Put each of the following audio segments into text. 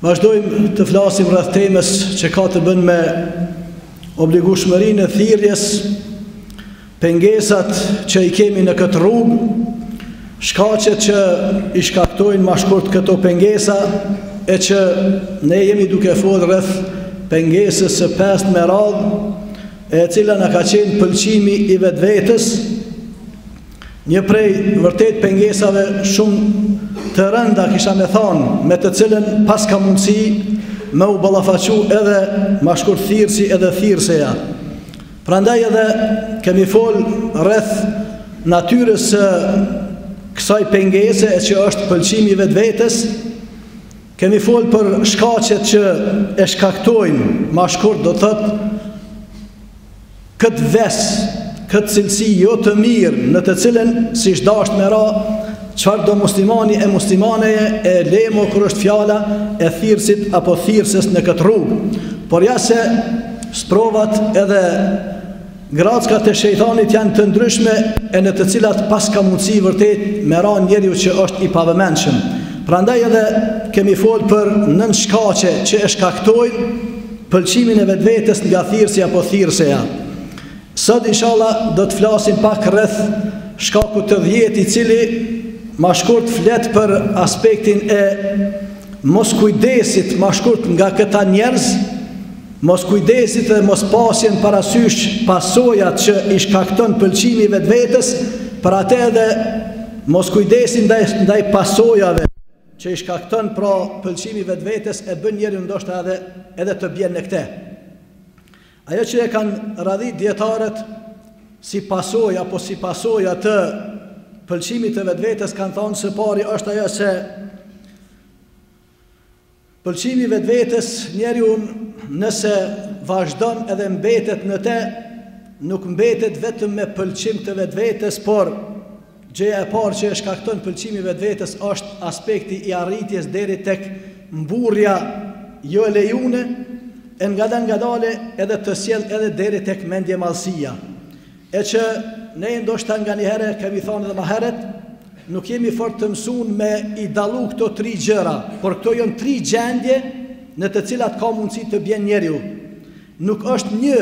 Vazhdojmë të flasim rreth temës që ka të bën me obligueshmërinë e thirrjes, pengesat që i kemi në këtë rrugë, shkaqet që i shkaktojnë ma shkurt këto pengesa e që ne jemi duke fol rreth pengesës së pestë me radhë, e cila na ka qenë pëlqimi i vetvetes, Një prej vërtet pengesave shumë të rënda kisha me thënë me të cilën paska mundësi me u ballafaqu edhe ma shkurt thirrësi edhe thirrësja. Prandaj edhe kemi fol rreth natyrës së kësaj pengese e që është pëlqimi i vetvetes, kemi fol për shkaqet që e shkaktojnë ma shkurt do thotë këtë ves, këtë cilësi jo të mirë në të cilën s'ish dasht me ra, çfarëdo muslimani e muslimaneje e le ma kur është fjala e thirrësit apo thirrëses në këtë rrugë. Por ja se sprovat edhe grackat e shejtanit janë të ndryshme e në të cilat paska mundësi vërtet me ra njeriu që është i pavëmendshëm. Prandaj edhe kemi fol për nëntë shkaqe që e shkaktojnë Pëlqimin e vetvetes nga thirrësi apo thirrësja. Sot inshallah do të flasim pak rreth shkakut të dhjetë i cili ma shkurt flet për aspektin e moskujdesit ma shkurt nga këta njerëz, moskujdesit dhe mospasjen parasysh pasojat që i shkakton pëlqimi i vetvetes, për atë edhe moskujdesi ndaj pasojave. që i shkakton pra pëlqimi i vetvetes e bën njeriun ndoshta edhe edhe të bjen në këtë. Ajo që e kanë radhit dijetarët si pasojë apo si pasoja të pëlqimit të vetvetes kanë thënë së pari është ajo se Pëlqimi i vetvetes njeriu nëse vazhdon edhe mbetet në te nuk mbetet vetëm me pëlqim të vetvetes por gjëja e parë që e shkakton pëlqimi i vetvetes është aspekti i arritjes deri tek mburrja jo e lejune e ngadalë ngadalë edhe të sjell edhe deri tek mendjemadhësia E që ne ndoshta nganjëherë e kemi thënë edhe ma herët, nuk jemi fort të mësun me i dallu këto tri gjëra, por këto janë tri gjendje në të cilat ka mundësi të bjen njeriu. Nuk është një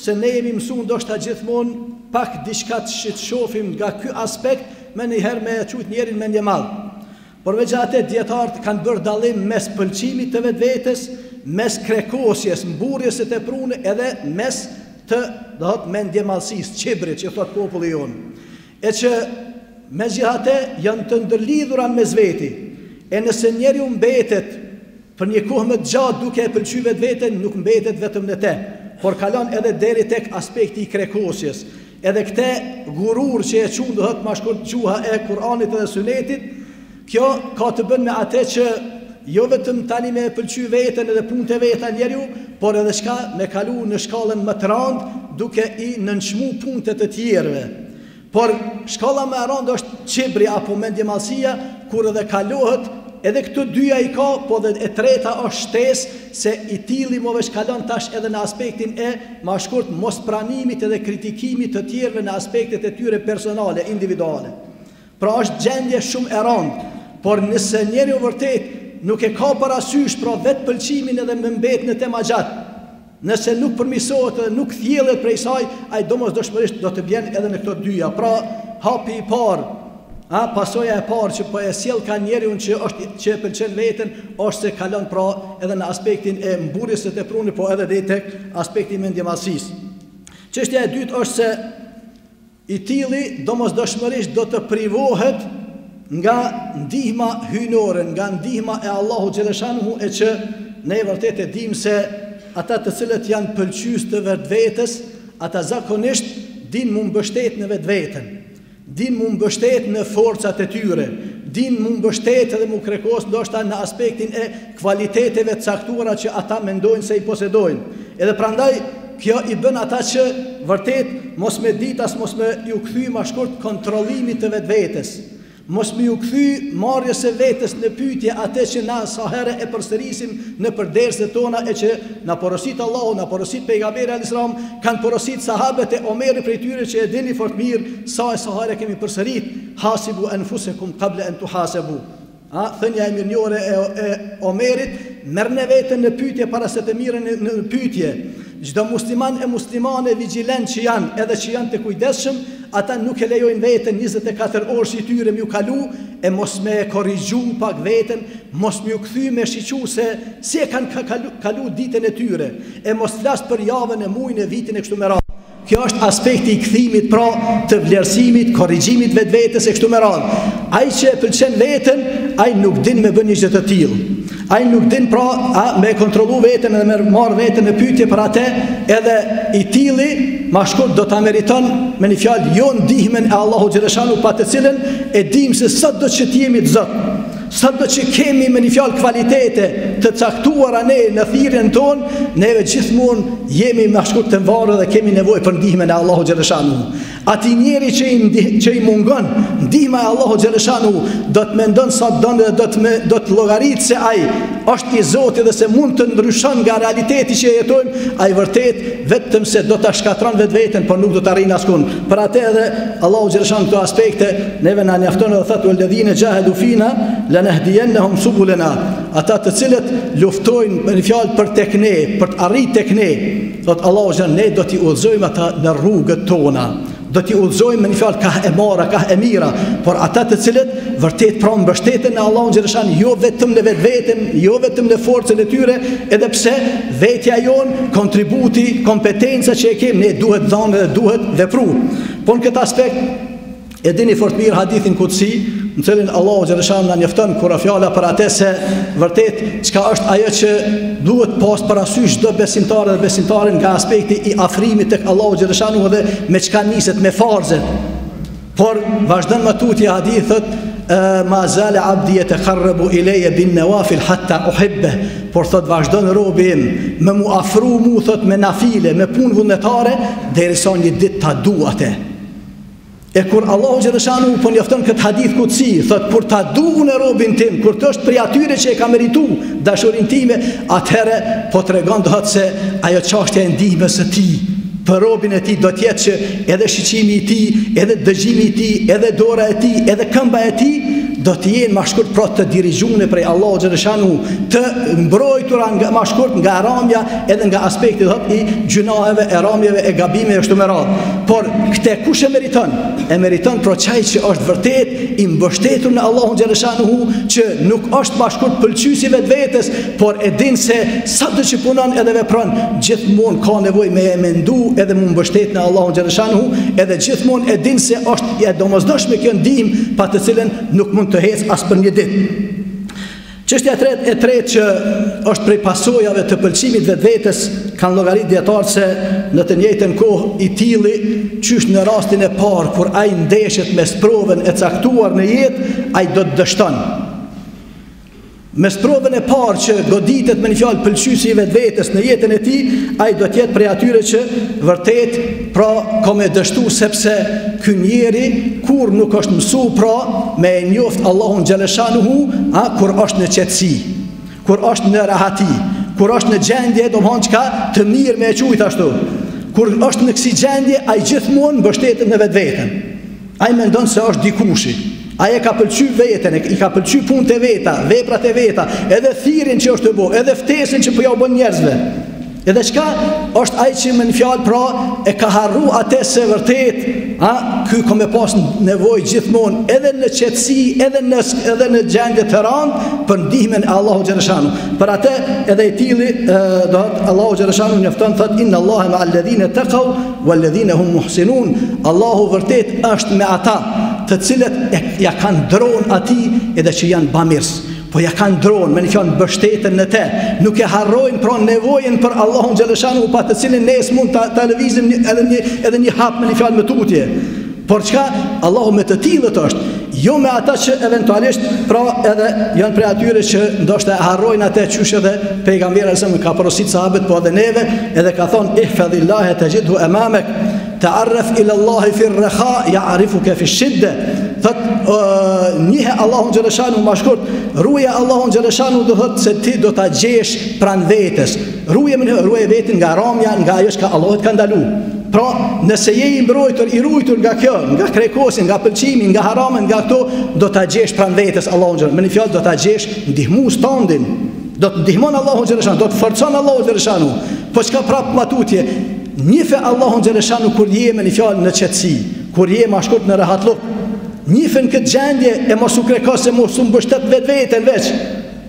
se ne jemi mësu ndoshta gjithmonë pak diçka të shofim nga ky aspekt, menjëherë me e çujt njerin mendjemadh. Por megjithatë dijetarët kanë bërë dallim mes pëlqimit të vetvetes, mes krekosjes, mburrjes së teprume edhe mes të, do të thotë, mendjemadhësisë, qibrit që thotë populli jonë. E që megjithatë janë të ndërlidhura mes veti. E nëse njeriu mbetet për një kohë më të gjatë duke e pëlqy vetveten nuk mbetet vetëm në te, por kalon edhe deri tek aspekti i krekosjes. Edhe këte gurur që e qun dhe ma shkurt gjuha e Kur'anit dhe Sunetit, kjo ka të bënë me ate që jo vetëm tani me e pëlqy veten edhe punët e veta njerju, por edhe çka me kalu në shkallën më të randë duke i nënçmu punët e të tjerëve. Por shkalla më e randë është qibri apo mendjemadhsia, kur edhe kalohet Edhe këto dyja i ka, po dhe e treta është shtesë se i tilli mo veç kalon tash edhe në aspektin e Ma shkurt, mospranimit edhe kritikimit të tjerëve në aspektet e tyre personale, individuale. Pra është gjendje shumë e randë, por nëse njeriu vërtet nuk e ka parasysh pra vetëpëlqimin edhe me mbetë në te ma gjatë, nëse nuk përmirësohet edhe nuk kthjellet prej saj, ai domosdoshmërisht do të vjen edhe në këto dyja, pra hapi i parë, A pasoja e parë që po e sjell ka njeriun që është që e pëlqen veten është se kalon pra edhe në aspektin e mburrjes së teprume, po edhe deri tek aspekti i mendjemadhësisë. Çështja e dytë është se i tilli domosdoshmërisht do të privohet nga ndihma hyjnore, nga ndihma e Allahut xhele shanuhu e që ne vërtet e dim se ata të cilët janë pëlqys të vetvetes, ata zakonisht din mu mbështet në vetveten. Din mu mbështet në forcat e tyre, din mu mbështet edhe mu krekos ndoshta në aspektin e kvaliteteve të caktuara që ata mendojnë se i posedojnë. Edhe prandaj kjo i bën ata që vërtet mos me ditë as mos me ju kthy ma shkurt kontrollimit të vetvetes. Mos me ju kthy marrjes së vetes në pyetje atë që na sa herë e përsërisim nëpër derset tona e që Na porosit Allahu, na porosit Pejgamberi alejhi selam, kanë porosit sahabët e Omeri prej tyre që e dini fort mirë sa e sa herë e kemi përsërit, Hasibu anfusakum qabla an tuhasabu. A thënia e mirënjohur e, e Omerit, merrni veten në pyetje para se të mirreni në pyetje. Çdo musliman e muslimane vigjilent që janë, edhe që janë të kujdesshëm, ata nuk e lejojnë veten 24 orë si atyre me ju kalu e mos me e korrigju pak veten Mos m'u kthy me shiqu se si e kanë kalu ditën e tyre e mos flas për javën e muajin e vitin e kështu me radhë. Kjo është aspekti i kthimit pra të vlerësimit, korrigjimit vetvetes e kështu me radhë. Ai që e pëlqen veten, ai nuk din me bë një gjë të tillë. Ai nuk din pra a, me kontrollu veten edhe me marrë veten në pyetje për atë, edhe i tilli ma shkurt do ta meriton me një fjalë jo ndihmën e Allahu xhelleshanuhu pa të cilën e dim se sado që të jemi të zot. Sado që kemi me një fjalë kvalitete të caktuara ne në thirrjen tonë, ne gjithmonë jemi ma shkurt të mvarur dhe kemi nevojë për ndihmën e Allahu xhelleshanuhu. Atij njeri që i ndih, që i mungon ndihma e Allahu xhelleshanuhu, do të mendon sa të don dhe do të, do të llogarit se ai është i zoti dhe se mund të ndryshon nga realiteti që jetojmë, ai vërtet vetëm se do ta shkatrron vetveten, por nuk do të arrin askund. Për atë edhe Allahu xhelleshanuhu këto aspekte neve na njofton edhe thotë uel-ledhine xhahedu fina le nehdijennehum subulena. Ata të cilët luftojnë me një fjalë për tek ne, për të arrit tek ne, thotë Allahu xhelleshanuhu ne do t'i udhëzojmë ata në rrugët tona. Do t'i udhëzojmë me një fjalë kah e mara, kah e mira, por ata të cilët vërtet pra mbështeten në Allahun xhelleshanuhu jo vetëm në vetveten, jo vetëm në forcën e tyre, edhe pse vetja jonë, kontributi, kompetenca që e kemi ne duhet dhan edhe duhet vepru. Po në këtë aspekt e dini fort mirë hadithin kudsi, në cilin Allahu xhelleshanuhu na njofton kur a fjala për atë se vërtet çka është ajo që duhet pas parasysh çdo besimtar dhe besimtare nga aspekti i afrimit tek Allahu xhelleshanuhu dhe me çka niset me farzet Por vazhdon më tutje hadithi thotë ma zale abdi jetekarrebu ilejje bin-neuafil hatta uhibbeh por thotë vazhdon robi im me m'u afru mu thotë me nafile me punë vullnetare derisa një ditë ta du atë e kur Allahu xhelleshanuhu po njofton këtë hadith kudsi thotë kur ta du unë robin tim kur të është prej atyre që e ka meritu dashurinë time atëherë po tregon do thotë se ajo çashtja e ndihmës së tij për robin e tij do të jetë që edhe shiqimi i tij, edhe dëgjimi i tij, edhe dora e tij, edhe këmba e tij do të jenë ma shkurt pra të dirigjune prej Allahu xhelleshanuhu, të mbrojtura nga ma shkurt nga ramja edhe nga aspekti thotë i gjynaheve e ramjeve e gabimeve kështu me radhë. Por këtë kush e meriton? E meriton pra qaj që është vërtet i mbështetur në Allahun xhelleshanuhu që nuk është ma shkurt pëlqyes i vetvetes por e din se sado që punon edhe vepron, gjithmonë ka nevojë me e mendu edhe m'u mbështet në Allahun xhelleshanuhu, edhe gjithmonë e din se është e domosdoshme kjo ndihmë, pa të cilën nuk mund të hecë as për një ditë. Çështja e tretë e tretë që është prej pasojave të pëlqimit vetvetes, kanë llogarit dijetarët se në të njëjtën kohë i tilli, qysh në rastin e parë, kur ai ndeshet me sprovën e caktuar në jetë, ai do të dështon. Me sprovën e parë që goditet me një fjalë pëlqysi i vetvetes në jetën e tij, ai do të jetë prej atyre që vërtet pra ka me dështu sepse ky njeri kur nuk është mësu pra me e njoft Allahun xheleshanuhu, a kur është në qetësi, kur është në rahati, kur është në gjendje domethon çka të mirë me e qujt ashtu, kur është në kësi gjendje, ai gjithmonë mbështetet në vetveten. Ai mendon se është dikushi. Ai e ka pëlqy veten, i ka pëlqy punët e veta, veprat e veta, edhe thirrjen që është tu bo, edhe ftesën që po jau bën njerëzve. Edhe çka është ai që me një fjalë pra e ka harru atë se vërtet, a ky ka me pas nevojë gjithmonë edhe në qetësi, edhe në edhe në gjendje të rëndë për ndihmën e Allahu xhaleshanu. Për atë edhe i tilli do Allahu xhaleshanu njofton thot inna Allahu ma'al ladina taqaw Walladhina hum muhsinun, Allahu vërtet është me ata të cilët e, ja kanë dronë atij edhe që janë bamirës, po ja kanë dronë, me një fjalë mbështeten në te, nuk e harrojnë pra nevojën për Allahun xheleshanu, pa të cilin ne s'mund të, të lëvizim edhe një, edhe një hap me një fjalë më tutje. Por çka Allahu me të tillët është, jo me ata që eventualisht pra edhe janë prej atyre që ndoshta e harrojnë atë qysh edhe pejgamberi sa më ka porosit sahabët po edhe neve, edhe ka thon ihfazillahi tajidhu amamak ta'arraf ila Allah fi ar-raha ya'rifuka fi ash-shidda. Thot njihe Allahun xhaleshanu ma shkurt, ruje Allahun xhaleshanu do thot se ti do ta gjesh pran vetes. Ruje më ruje veten nga ramja nga ajo çka Allahu ka ndalu. Pra, nëse je i mbrojtur, i ruajtur nga kjo, nga krekosja, nga pëlqimi, nga haramet, nga këto, do ta gjesh pranë vetes Allahun xhel. Me një fjalë do ta gjesh ndihmues tandin. Do të ndihmon Allahu xhel, do të forcon Allahu xhel. Po çka prap ma tutje? Njife Allahun xhel kur je me një fjalë në qetësi, kur je më shkurt në rahatluk. Njife në këtë gjendje e mos u krekos e mos u mbështet vetveten veç.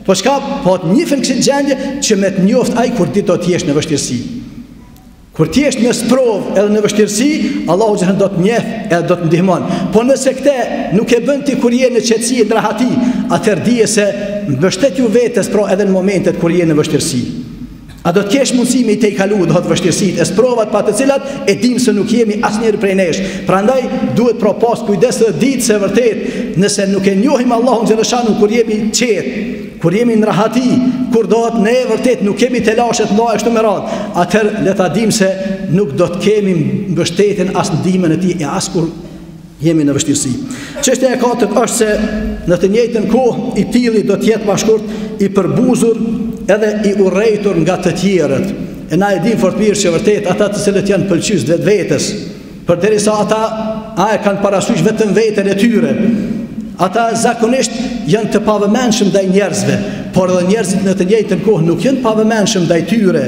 Po çka, po ti njife n'kësi gjendje që me të njoft ai kur ti do t'jesh në vështirësi. Kur ti jesh në sprov edhe në vështirësi, Allahu xhel do të njef edhe do të ndihmon. Po nëse këtë nuk e bën ti kur je në qetësi e n'rahati, atëherë dije se mbështetju vetës, pra edhe në momentet kur je në vështirësi. A do të kesh mundësi me i tejkalu, do thot vështirësit, e sprovat pa të cilat e dim se nuk jemi asnjëri prej nesh. Prandaj, duhet pra pas kujdes dhe ditë se vërtet, nëse nuk e njohim Allahun xheleshanu, kur jemi qetë, kur jemi në rahati, kur do thot ne vërtet, nuk kemi telashe, dhe kështu me radhë, atëherë le ta dim se nuk do të kemi mbështetjen as ndihmën e tij e as kur Jemi në vështirësi. Çështja e katërt është se në të njëjtën kohë i tilli do të jetë më shkurt i përbuzur edhe i urrejtur nga të tjerët. E na e dim fort mirë që vërtet ata të cilët janë pëlqyes të vetvetes, përderisa ata a e kanë parasysh vetëm veten e tyre, Ata zakonisht janë të pavëmendshëm ndaj njerëzve, por edhe njerëzit në të njëjtën kohë nuk janë pavëmendshëm ndaj tyre.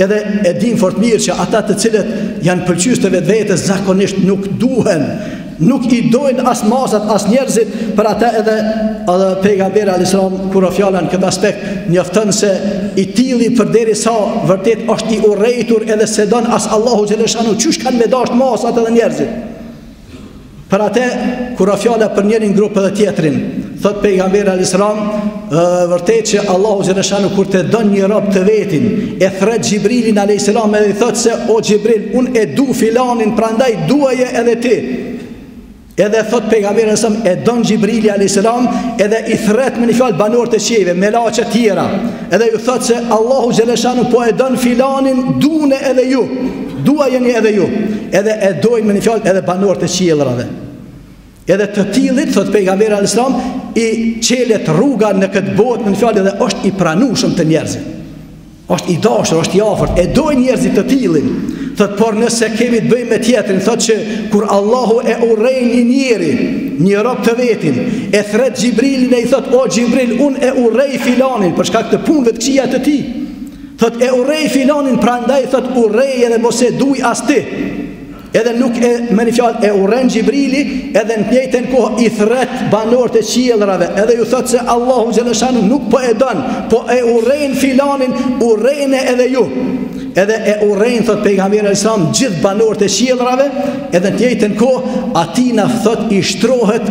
Edhe e dimë fort mirë që ata të cilët janë pëlqyes të vetvetes zakonisht nuk duhen, nuk i dojnë as masat, as njerëzit, për ata edhe edhe pejgamberi alayhis salam kur o fjala në këtë aspekt njofton se i tilli përderisa vërtet është i urrejtur edhe s'e don as Allahu xhaleshanu qysh kanë me dashtë masat edhe njerëzit. Për atë kur është fjala për njërin grup edhe tjetrin, thot pejgamberi alayhis salam, vërtet që Allahu xhaleshanu kur të don një rob të vetin, e thret Xhibrilin alayhis salam edhe i thot se o Xhibril, un e du filanin, prandaj duaje edhe ti. Edhe thot pejgamberi alayhis salam e don Xhibrili alayhis salam, edhe i thret me një fjalë banorët e qiejve, melaqet tjera. Edhe ju thotë se Allahu xhaleshanu po e don filanin, dune edhe ju, duajeni edhe ju, edhe e dojnë me një fjalë edhe banorët e qiellrave. Edhe të tillit, thotë pejgamberi alayhis salam, i çelet rruga në këtë botë me një fjalë edhe është i pranushëm te njerëzit. është i dashur, është i afërt, e dojnë njerëzit të tillin. Thotë, por nëse kemi të bëjmë me tjetrin, thotë që kur Allahu e urren një njeri, një rob të vetin, E thret Xhibrilin e i thot, o Xhibril, un e urrej filanin, për shkak të punëve të këqija të tij. Thot, e urrej filanin, prandaj, thot, urreje edhe mos e duj as ti. Edhe nuk e, me një fjalë, e urren Xhibrili, edhe në të njëjtën kohë i thret banorët e qiellrave, edhe ju thot se Allahu xhaleshanu nuk po e don, po e urren filanin, urrejne edhe ju. Edhe e urrejnë, thot pejgamberi alayhis salam, gjithë banorët e qiellrave, edhe në të njëjtën kohë, atij na thot i shtrohet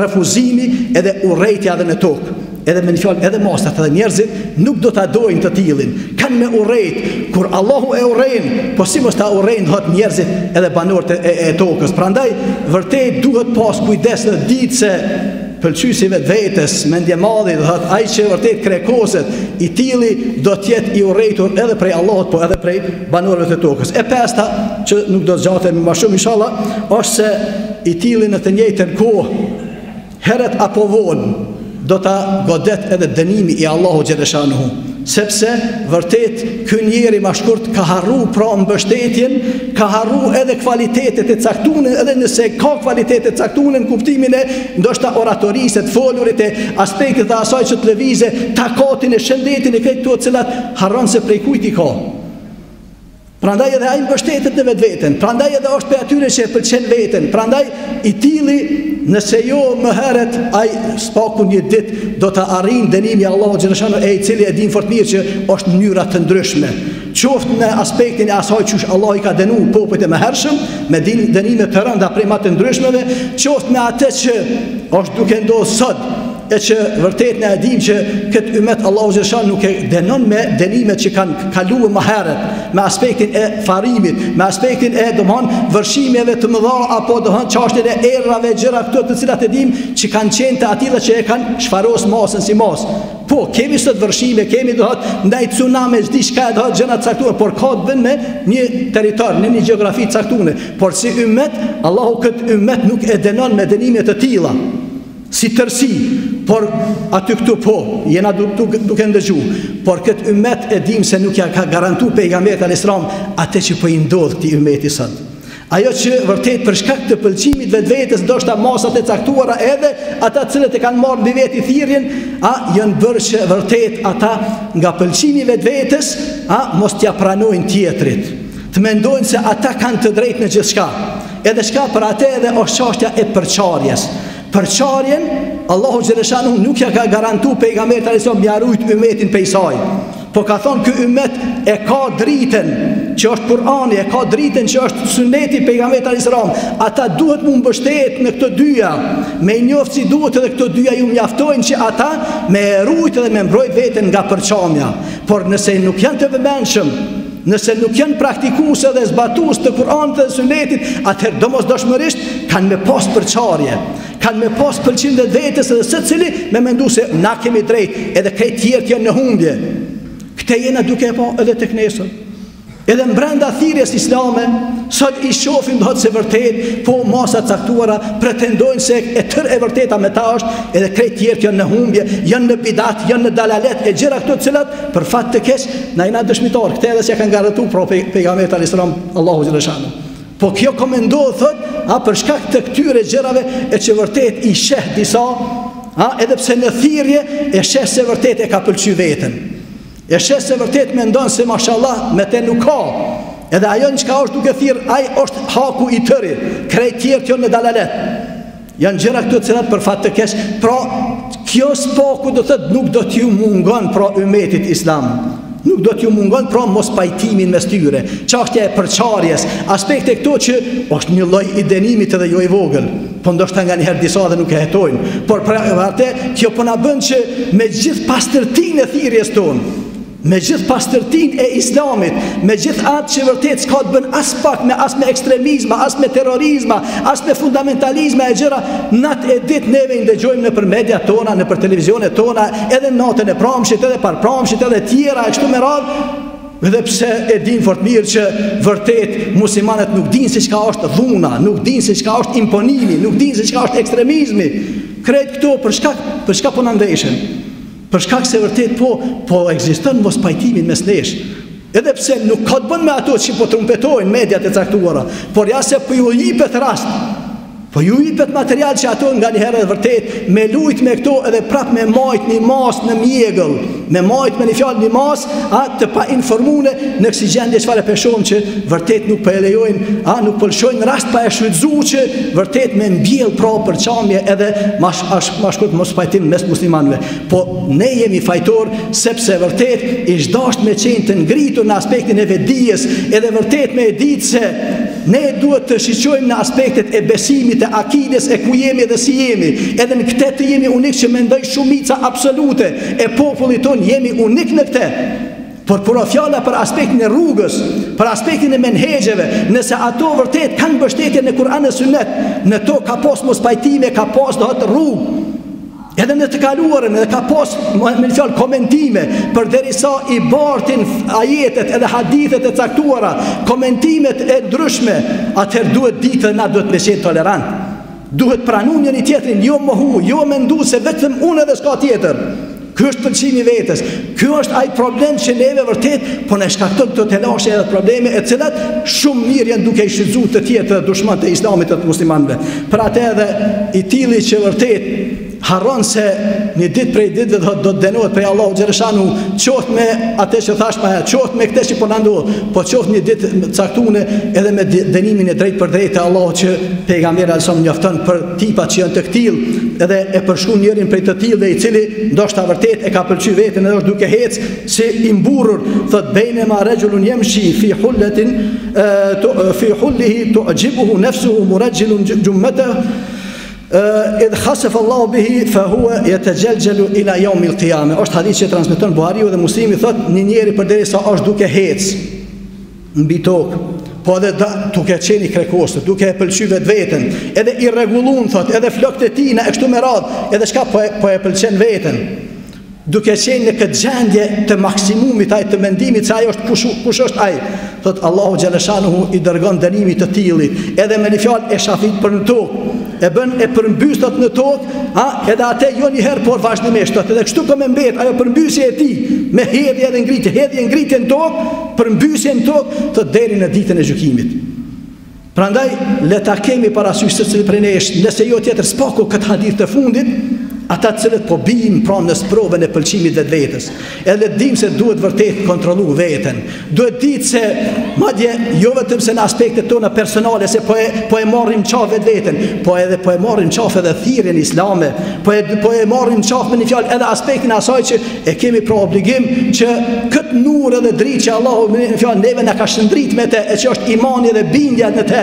refuzimi edhe urrejtja dhe në tokë. Edhe me një fjalë, edhe masat edhe njerëzit, nuk do ta dojnë të tillin. Kanë me urrejt, kur Allahu e urren, po si mos ta urrejnë, thot njerëzit edhe banorët e, e, e tokës. Prandaj, vërtet duhet pas kujdes në ditë se Pëlqyesi i vetvetes, mendjemadhi, do të thotë ai që vërtet krekoset, i tilli do të jetë i urrejtur edhe prej Allahut, po edhe prej banorëve të tokës. E pesta që nuk do zgjatem ma shumë inshallah, është se i tilli në të njëjtën kohë herët apo vonë do ta godet edhe dënimi i Allahut xhaleshanuhu. Sepse, vërtet, ky njeri ma shkurt ka harru pra mbështetjen, ka harru edhe kvalitetet e caktune, edhe nëse ka kvalitete t'caktune, në kuptimin e ndoshta oratorisë, e të folurit e aspektit dhe asaj që të lëvizë, takatin e shëndetin e krejt këto të cilat harron se prej kujt i ka. Prandaj edhe ai mbështetet në vetveten, prandaj edhe është pej atyre që e pëlqen veten, prandaj i tili nëse jo më herët ai s'paku një ditë do ta arrijë dënimi i Allahut xheleshanuhu e i cili e dimë fort mirë që është në mënyra të ndryshme. Qoftë në aspektin e asaj që Allah i ka dënuar popujt e mëhershëm me din dënime të rënda prej më të ndryshmeve, qoftë me atë që është duke ndodhur sot e që vërtet ne e dimë që këtë ymet Allahu xheleshanuhu nuk e denon me denimet që kanë kalue ma herët, me aspektin e farimit, me aspektin e domethënë vërshimeve të mëdha, apo domethënë çashtjen e erërave, gjëra këto të cilat e dimë që kanë qenë të atilla që e kanë shfaros masën si masë. Po, kemi sot vërshime, kemi domethënë ndaj tsunami s'di çka domethënë gjëna t'caktuar, por ka të bën me një territor, në një gjeografi t'caktuar. Por si ymet, Allahu kët ymet nuk e denon me dënime të tilla. si tërësi, por aty këtu po, jena duke ndëgju, por këtë ymet e dimë se nuk ja ka garantu pejgamberit alejhi selam atë që po i ndodh këtij ymeti sot. Ajo që vërtet për shkak të pëlqimit vetvetes, ndoshta masat e caktuara edhe, ata t'cilët e kanë marrë mbi veti thirrjen, a, janë bërë që vërtet ata nga pëlqimi i vetvetes, a, mos t'ja pranojnë tjetrit. Të mendojnë se ata kanë të drejtë në gjithçka. Edhe çka për atë edhe osht çashtja e përçarjes. Përçarjen, Allahu xheleshanuhu nuk ja ka garantu pejgamberit alejhi selam me ja rujt ymetin pej saj. Po ka thonë ky ymet e ka dritën që është Kurani, e ka dritën që është suneti i pejgamberit alejhi selam. Ata duhet m'u mbështet në këto dyja, me njoft si duhet edhe këto dyja ju mjaftojnë që ata me e rujt edhe me mbrojt veten nga përçarja. Por nëse nuk janë të vëmendshëm, Nëse nuk janë praktikues edhe zbatues të Kur'anit dhe Sunetit, atëherë domosdoshmërisht kanë me pas përçarje, kanë me pas pëlqim të vetes edhe secili me mendu se na kemi drejt edhe krejt tjerët janë në humbje. Këtë jena duke e pa edhe tek ne sot. Edhe mbrenda thirrjes islame, sot i shofim domethënë se vërtet, po masa t'caktuara pretendojnë se e tërë e vërteta me ta është, edhe krejt tjerët janë në humbje, janë në bidat, janë në dalalet, e gjëra këto të cilat Për fat të keq, na jena dëshmitar, këtë edhe s'ja ka garantuar pra pe, pejgamberit alejhi selam Allahu xheleshanuhu. Po kjo ka me ndodh, thotë, a për shkak të këtyre gjërave e që vërtet i sheh disa, a edhe pse në thirrje e sheh se vërtet e ka pëlqy veten. E sheh se vërtet mendon se mashallah mbi te nuk ka. Edhe ajo në çka është duke thirrë, ajo është haku i tëri, krejt tjerët janë në dalalet. Janë gjëra këto të cilat për fat të keq, pra kjo s'paku do të thotë nuk do t'ju mungon pra ymetit islam. Nuk do t'ju mungon pra mospajtimi mes tyre. Çështja e përçarjes, aspekte këto që është një lloj i denimit edhe jo i vogël, po ndoshta nganjëherë disa dhe nuk e hetojnë, por për atë kjo po na bën që me gjithë pastërtinë e thirrjes tonë Me gjithë pastërtinë e islamit, me gjithë atë që vërtet s'ka të bën aspak me as me ekstremizma, as me terrorizma, as me fundamentalizma e gjëra, natë e ditë neve i ndëgjojmë nëpër media tona, nëpër televizionet tona, edhe natën e pramshit, edhe parpramshit, edhe tjera, e kështu me radhë, edhe pse e dinë fort mirë që vërtet muslimanët nuk dinë se çka është dhuna, nuk dinë se çka është imponimi, nuk dinë se çka është ekstremizmi. Krejt këto për shkak për çka po na ndeshin. Për shkak se vërtet po po ekziston mospajtimi mes nesh. Edhe pse nuk ka të bën me ato që po trumpetojnë mediat e caktuara, por ja se po ju jepet rast. Po ju jepet material që ato nganjëherë vërtet me lujt me këto edhe prap me majt një masë në mjegull, me majt me një fjalë një masë, a të painformune në kësi gjendje çfarë e pe shohmë që vërtet nuk po e lejojnë, a nuk po lshojnë rast pa e shfrytëzu që vërtet me mbjell pra përçamje edhe ma ashpër mospajtim mes muslimanëve, po ne jemi fajtorë sepse vërtet ish dasht me qenë të ngritur në aspektin e vedijes, edhe vërtet me e ditë se ne duhet të shiqojmë në aspektet e besimit, e akides, e ku jemi dhe si jemi, edhe në këte të jemi unikë që mendoj shumica absolute e popullit tonë jemi unikë në këte. Por kur është fjala për aspektin e rrugës, për aspektin e menhexhëve, nëse ato vërtet kanë mbështetje në Kur'an e Sunet, në to ka pas mospajtime, ka pas do rrugë. Edhe në të kaluarën edhe ka pas me një fjalë komentime, përderisa i bartin ajetet edhe hadithet e caktuara, komentimet e ndryshme, atëherë duhet ditë na duhet me qenë tolerantë. Duhet pranu njëri tjetrin, jo mohu, jo mendu se vetëm unë edhe s'ka tjetër. Ky është pëlqimi i vetes. Ky është ai problem që neve vërtet po na shkakton këto telashe edhe probleme, të cilat shumë mirë janë duke i shfrytzu të tjerët, dushmanët e Islamit e të muslimanëve. Për atë edhe i tilli që vërtet Harron se një ditë prej ditëve do do të dënohet prej Allahut xhele shanuhu, qoftë me atë që thashë më herë, qoftë me këtë që po na ndodh, po qoftë një ditë të caktune edhe me dënimin e drejtpërdrejtë të Allahut që pejgamberi alejhi selam njofton për tipat që janë të këtillë, edhe e përshkrun njërin prej të tillëve i cili ndoshta vërtet e ka pëlqy veten edhe është duke hec si i mburrur, thotë bejnema rajulun yamshi fi hulletin fi hullihi tu'jibuhu nafsuhu murajjilun jummatahu Idh khasefa Allahu bihi fa huwa yatajaljalu ila yawm al-qiyamah. Është hadith që transmeton Buhariu dhe Muslimi thotë një njeri përderisa është duke hec mbi tokë, po edhe da, duke qenë i krekosë, duke e pëlqy vetveten, edhe i rregullun thotë, edhe flokët e tijna e kështu me radhë, edhe çka po e, po e pëlqen veten. duke qenë në këtë gjendje të maksimumit ai të mendimit se ai është kush kush është ai thotë Allahu xhaleshanuhu i dërgon dënimi të tillit edhe me një fjalë e shafit për në tokë e bën e përmbysat në tokë a edhe atë jo një herë por vazhdimisht thotë edhe kështu ka me mbet ajo përmbysje e tij me hedhje edhe ngritje hedhje ngritje në tokë përmbysje në tokë thotë deri në ditën e gjykimit Prandaj le ta kemi parasysh secili prej nesh, nëse jo tjetër së paku këtë hadith të fundit, ata të cilët po bijmë pra në sprovën e pëlqimit të vetvetes. Edhe le të dimë se duhet vërtet kontrollu veten. Duhet ditë se madje jo vetëm se në aspektet tona personale se po e po e marrim çaf vetveten, po edhe po e marrim çaf edhe thirrjen islame, po e po e marrim çaf me një fjalë edhe aspektin e asaj që E kemi pra obligim që këtë nur edhe dritë që Allahu me një fjalë neve na ka shëndrit me te, e që është imani dhe bindja në te,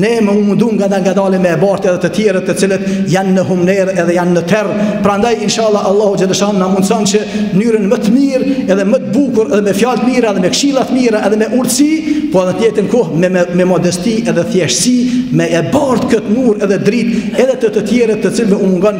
ne me u mundu ngadalë ngadalë me e bartë edhe te tjerët të cilët janë në humnerë edhe janë në terr. Prandaj, inshallah, Allahu xhaleshanuhu na mundëson që në mënyrën më të mirë edhe më të bukur edhe me fjalë të mira edhe me këshilla të mira edhe me urtësi, po edhe të njëjtën kohë me, me, me modesti edhe thjeshtësi me e bartë këtë nur edhe dritë edhe te të tjerët të cilëve u mungon